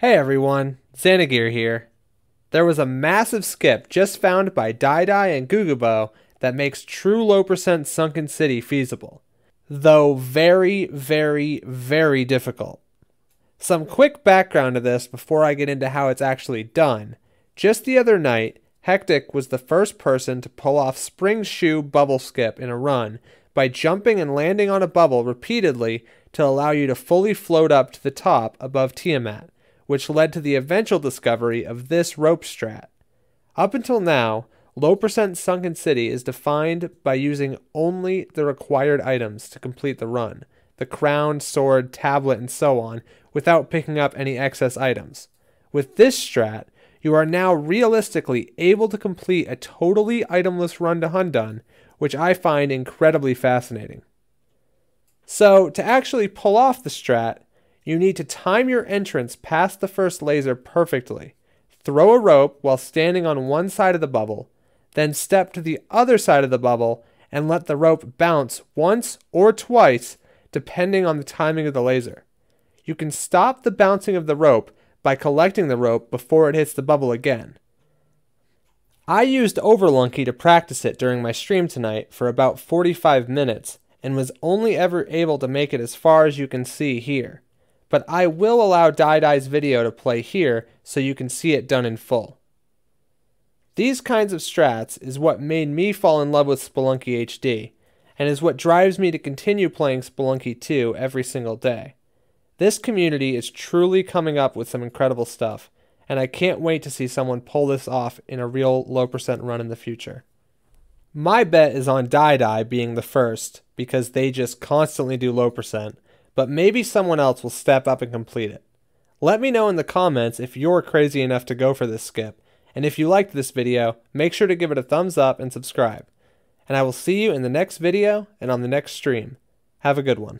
Hey everyone, Xanagear here. There was a massive skip just found by Diedai and Gugubo that makes true low percent Sunken City feasible, though very, very, very difficult. Some quick background to this before I get into how it's actually done. Just the other night, Hectic was the first person to pull off Spring Shoe bubble skip in a run by jumping and landing on a bubble repeatedly to allow you to fully float up to the top above Tiamat, which led to the eventual discovery of this rope strat. Up until now, low percent sunken city is defined by using only the required items to complete the run the crown, sword, tablet, and so on without picking up any excess items. With this strat, you are now realistically able to complete a totally itemless run to Hundun, which I find incredibly fascinating. So, to actually pull off the strat, you need to time your entrance past the first laser perfectly, throw a rope while standing on one side of the bubble, then step to the other side of the bubble and let the rope bounce once or twice depending on the timing of the laser. You can stop the bouncing of the rope by collecting the rope before it hits the bubble again. I used Overlunky to practice it during my stream tonight for about 45 minutes and was only ever able to make it as far as you can see here. But I will allow Diedai's video to play here so you can see it done in full. These kinds of strats is what made me fall in love with Spelunky HD, and is what drives me to continue playing Spelunky 2 every single day. This community is truly coming up with some incredible stuff, and I can't wait to see someone pull this off in a real low percent run in the future. My bet is on Diedai being the first because they just constantly do low percent, but maybe someone else will step up and complete it. Let me know in the comments if you're crazy enough to go for this skip, and if you liked this video, make sure to give it a thumbs up and subscribe. And I will see you in the next video and on the next stream. Have a good one.